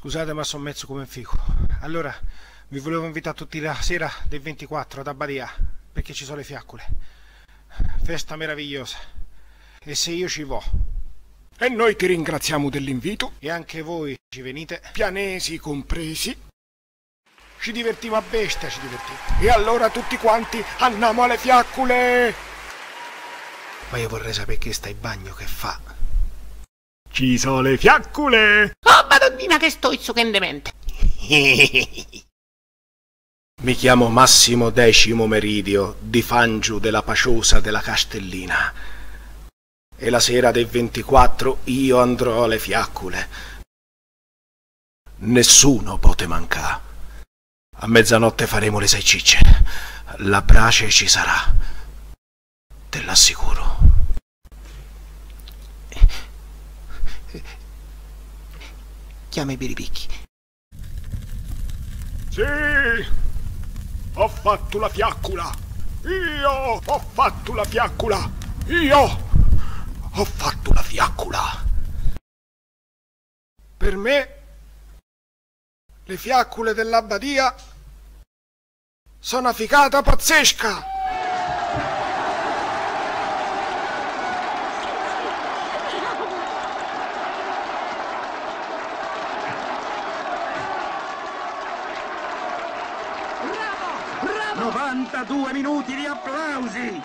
Scusate ma sono mezzo come un fico. Allora, vi volevo invitare tutti la sera del 24 ad Abbadia, perché ci sono le fiaccole. Festa meravigliosa. E se io ci vo', e noi ti ringraziamo dell'invito, E anche voi ci venite. pianesi compresi. Ci divertiamo a bestia, ci divertiamo. E allora tutti quanti andiamo alle fiaccole! Ma io vorrei sapere che sta in bagno che fa. Ci sono le fiaccole! Oh, madonnina, che stoizzo, che demente. Mi chiamo Massimo Decimo Meridio, di Fangiu della Paciosa della Castellina. E la sera del 24 io andrò alle fiaccole. Nessuno pote mancà. A mezzanotte faremo le sei cicce. La brace ci sarà. Te l'assicuro. Chiama i biribicchi. Sì! Ho fatto la fiaccola! Io ho fatto la fiaccola! Io ho fatto la fiaccola! Per me le fiaccole dell'abbadia sono una ficata pazzesca. Bravo! Bravo! 92 minuti di applausi!